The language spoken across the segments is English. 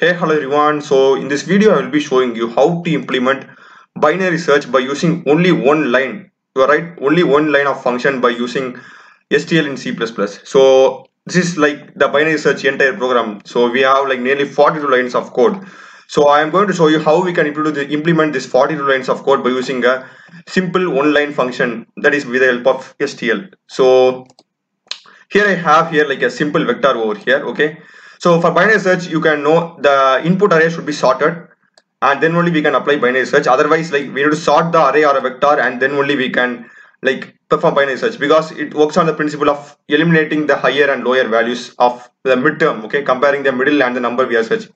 Hey hello everyone. So in this video I will be showing you how to implement binary search by using only one line. You are right only one line of function by using STL in C++ so this is like the binary search entire program. So we have like nearly 42 lines of code. So I am going to show you how we can implement this 42 lines of code by using a simple one line function that is with the help of STL so here I have here like a simple vector over here okay so for binary search, you can know the input array should be sorted and then only we can apply binary search. Otherwise, like we need to sort the array or a vector and then only we can like perform binary search because it works on the principle of eliminating the higher and lower values of the midterm, okay, comparing the middle and the number we are searching.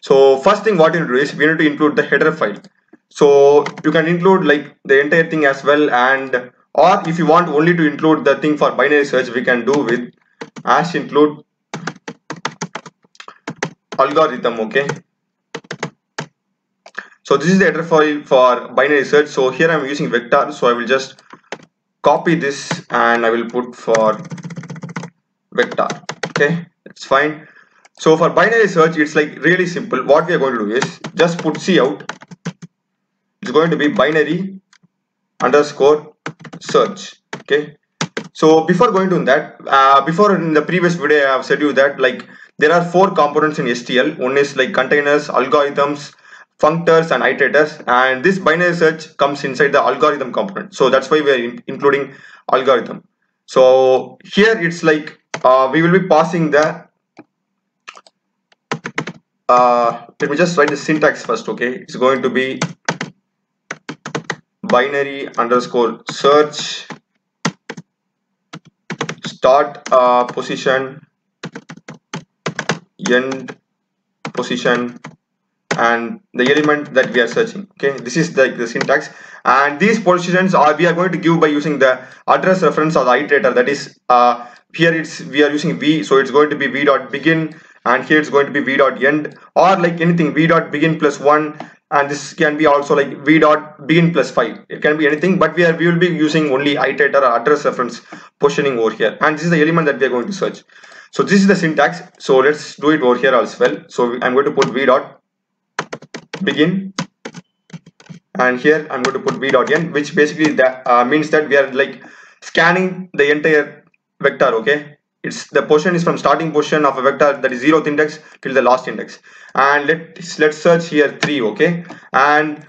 So first thing what you need to do is we need to include the header file. So you can include like the entire thing as well and or if you want only to include the thing for binary search we can do with as include algorithm okay? So this is the header file for binary search. So here i'm using vector. So i will just copy this and i will put for vector okay? It's fine. So for binary search it's like really simple. What we are going to do is just put c out. It's going to be binary underscore search okay? So before going to that uh, before in the previous video i have said you that like there are four components in STL. One is like containers, algorithms, functors and iterators and this binary search comes inside the algorithm component. So that's why we are in including algorithm. So here it's like uh, we will be passing the uh, let me just write the syntax first okay it's going to be binary underscore search start uh, position end position and the element that we are searching. Okay this is the, the syntax. And these positions are we are going to give by using the address reference or the iterator. That is uh, here it's we are using v so it's going to be v dot begin and here it's going to be v dot end or like anything v dot begin plus one and this can be also like v dot begin plus 5 it can be anything but we are we will be using only iterator or address reference positioning over here. And this is the element that we are going to search so this is the syntax. So let's do it over here as well. So i'm going to put v dot begin. And here i'm going to put v dot end which basically that uh, means that we are like scanning the entire vector okay? It's the position is from starting position of a vector that is zeroth index till the last index. And let's let's search here 3 okay? And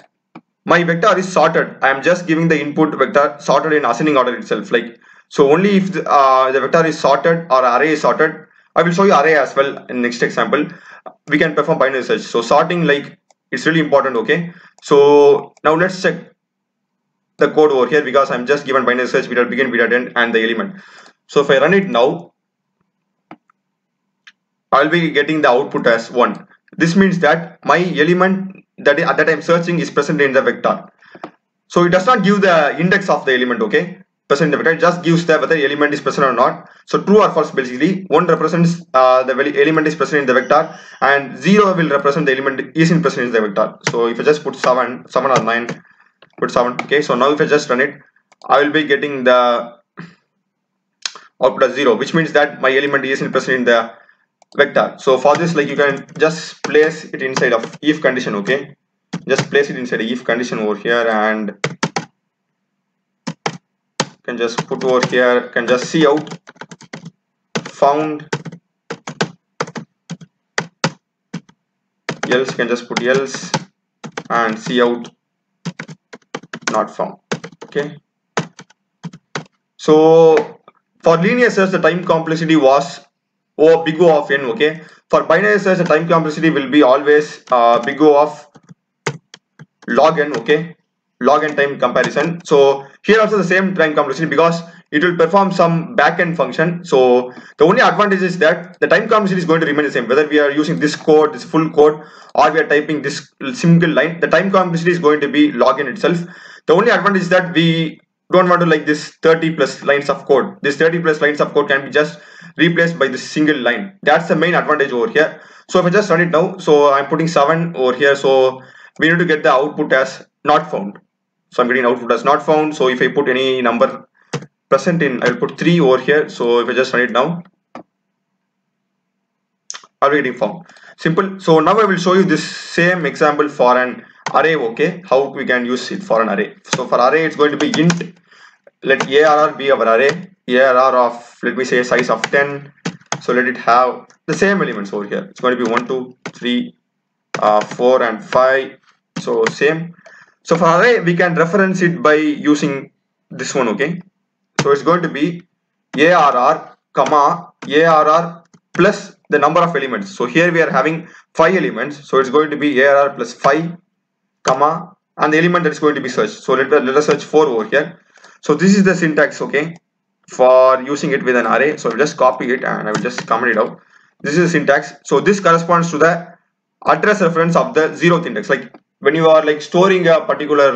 my vector is sorted. I am just giving the input vector sorted in ascending order itself. Like so only if the, uh, the vector is sorted or array is sorted, I will show you array as well in next example. We can perform binary search. So sorting like it's really important. Okay. So now let's check the code over here because I'm just given binary search without begin, without end, and the element. So if I run it now, I'll be getting the output as one. This means that my element that that I'm searching is present in the vector. So it does not give the index of the element. Okay present vector just gives the whether element is present or not. So true or false basically one represents uh, the element is present in the vector and zero will represent the element is in present in the vector. So if i just put 7 7 or 9 put 7 okay. So now if i just run it i will be getting the output as 0 which means that my element is in present in the vector. So for this like you can just place it inside of if condition okay. Just place it inside if condition over here and can just put over here can just see out. Found. Else can just put else and see out. Not found. Okay. So for linear search the time complexity was o big o of n okay? For binary search the time complexity will be always uh, big o of log n okay log n time comparison. So here also the same time comparison because it will perform some backend function. So the only advantage is that the time complexity is going to remain the same. Whether we are using this code this full code or we are typing this single line the time complexity is going to be log n itself. The only advantage is that we don't want to like this 30 plus lines of code. This 30 plus lines of code can be just replaced by this single line. That's the main advantage over here. So if i just run it now so i'm putting 7 over here. So we need to get the output as not found so I'm getting output as not found. So if I put any number present in I'll put 3 over here. So if I just run it now be getting found simple. So now I will show you this same example for an array okay? How we can use it for an array. So for array it's going to be int. Let arr be our array. Arr of let me say size of 10 so let it have the same elements over here. It's going to be 1 2 3 uh, 4 and 5 so same so for array we can reference it by using this one okay? So it's going to be arr comma arr plus the number of elements. So here we are having five elements. So it's going to be arr plus 5 comma and the element that is going to be searched. So let, let us search 4 over here. So this is the syntax okay for using it with an array. So I'll just copy it and I will just comment it out. This is the syntax. So this corresponds to the address reference of the zeroth index. Like when you are like storing a particular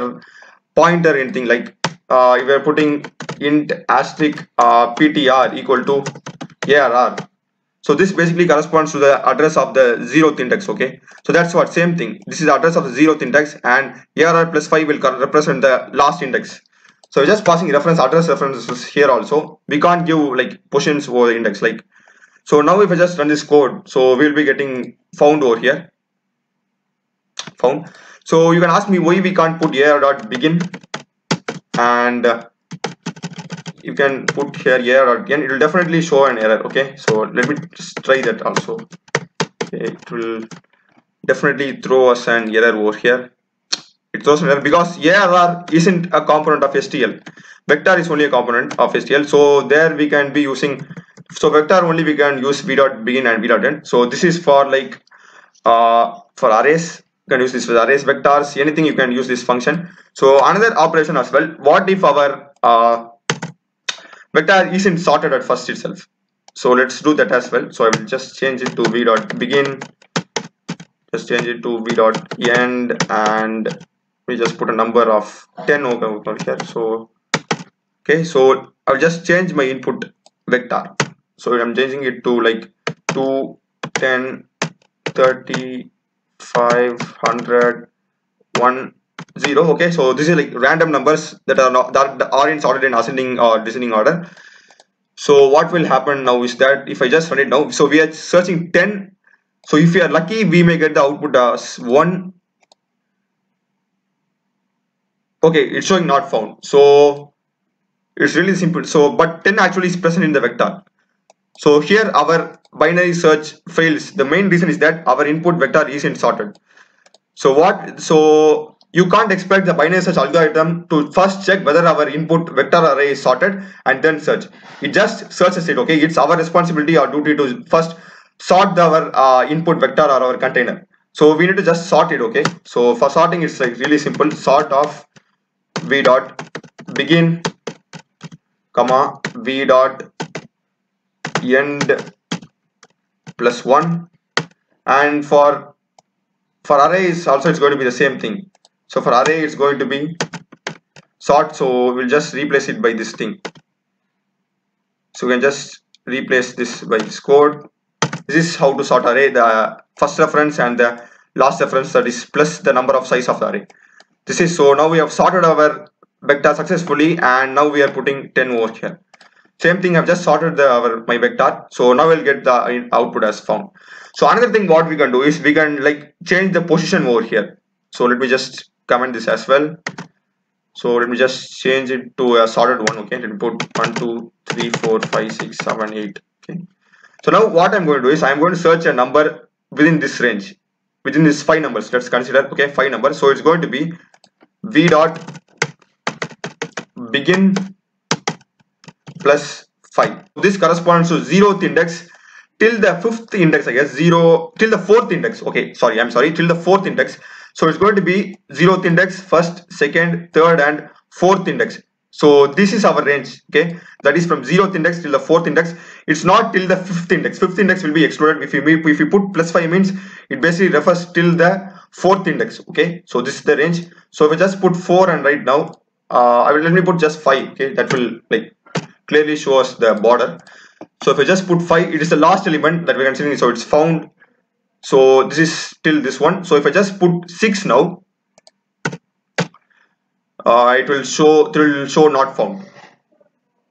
pointer anything like uh, if you are putting int asterisk uh, ptr equal to arr so this basically corresponds to the address of the zeroth index okay? So that's what same thing. This is address of the zeroth index and arr plus 5 will represent the last index. So we're just passing reference address references here also. We can't give like positions over the index like. So now if i just run this code so we'll be getting found over here. Found so you can ask me why we can't put arr dot begin. And uh, you can put here error again it will definitely show an error okay? So let me just try that also. It will definitely throw us an error over here. It throws an error because err isn't a component of stl vector is only a component of stl so there we can be using so vector only we can use v dot begin and v dot end. So this is for like uh for arrays you can use this with arrays vectors anything you can use this function. So another operation as well what if our uh, vector isn't sorted at first itself? So let's do that as well. So i will just change it to v dot begin just change it to v dot end and we just put a number of 10 over here. So okay so i'll just change my input vector. So i'm changing it to like 2 10 30 500 1 0 okay so this is like random numbers that are not that are in sorted in ascending or descending order. So what will happen now is that if i just run it now so we are searching 10 so if we are lucky we may get the output as 1 okay it's showing not found. So it's really simple. So but 10 actually is present in the vector. So here our binary search fails. The main reason is that our input vector isn't sorted. So what so you can't expect the binary search algorithm to first check whether our input vector array is sorted and then search. It just searches it okay? It's our responsibility or duty to first sort our uh, input vector or our container. So we need to just sort it okay? So for sorting it's like really simple. Sort of v dot begin comma v dot end plus 1 and for for arrays also it's going to be the same thing. So for array it's going to be sort. So we'll just replace it by this thing. So we can just replace this by this code. This is how to sort array the first reference and the last reference that is plus the number of size of the array. This is so now we have sorted our vector successfully and now we are putting 10 over here same thing I've just sorted the our my vector. So now we'll get the uh, output as found. So another thing what we can do is we can like change the position over here. So let me just comment this as well. So let me just change it to a sorted one okay? Let me put 1 2 3 4 5 6 7 8 okay? So now what i'm going to do is i'm going to search a number within this range within this five numbers. Let's consider okay five numbers. So it's going to be v dot begin plus 5 this corresponds to zeroth index till the fifth index i guess zero till the fourth index okay sorry i'm sorry till the fourth index so it's going to be zeroth index, first, second, third, and fourth index. So this is our range, okay? That is from zeroth index till the fourth index. It's not till the fifth index. Fifth index will be excluded. If you if you put plus five means it basically refers till the fourth index, okay? So this is the range. So if I just put four and right now, uh, I will let me put just five, okay? That will like clearly show us the border. So if I just put five, it is the last element that we're considering. So it's found. So this is still this one. So if i just put 6 now uh, it will show it will show not found.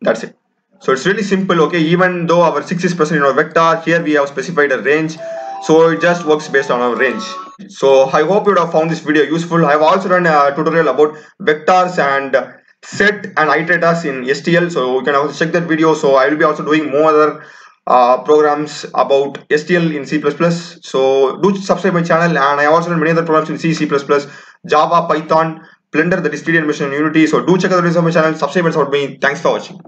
That's it. So it's really simple okay? Even though our 6 is present in our vector here we have specified a range. So it just works based on our range. So i hope you would have found this video useful. I have also done a tutorial about vectors and set and iterators in stl so you can also check that video so i will be also doing more other uh, programs about STL in C++. So do subscribe my channel and I also done many other programs in C, C++, Java, Python, Blender is 3D animation Unity. So do check out the videos of my channel, subscribe and support me. Thanks for watching.